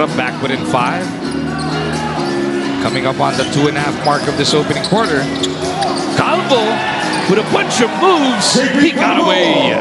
up back within five. Coming up on the two and a half mark of this opening quarter. Calvo with a bunch of moves. He got away.